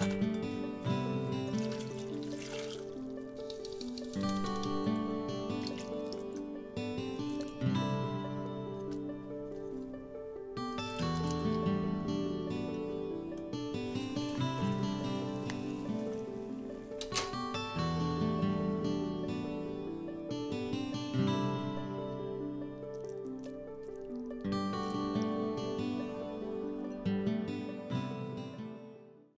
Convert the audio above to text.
Música